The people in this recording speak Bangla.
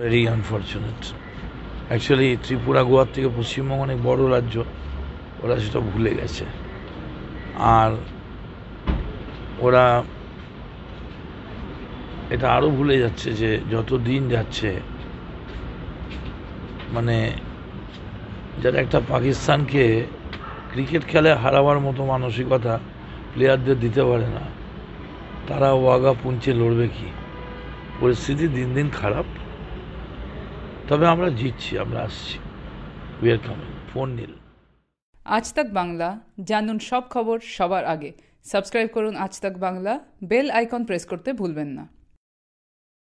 ভেরি আনফর্চুনেট অ্যাকচুয়ালি ত্রিপুরা গোয়ার থেকে পশ্চিমবঙ্গ অনেক বড় রাজ্য, ওরা সেটা ভুলে গেছে। আর ওরা এটা আরও ভুলে যাচ্ছে যে যত দিন যাচ্ছে মানে যারা একটা পাকিস্তানকে ক্রিকেট খেলে হারাবার মতো মানসিকতা প্লেয়ারদের দিতে পারে না, তারা ওয়াগা পুঞ্চে লড়বে কি? পরিস্থিতি দিন দিন খারাপ। তবে আমরা জিতছি, আমরা আসছি। উই আর কামিং ফোন নীল। আজ তাক বাংলা, জানুন সব খবর সবার আগে। সাবস্ক্রাইব করুন আজ তাক বাংলা বেল আইকন প্রেস করতে ভুলবেন না।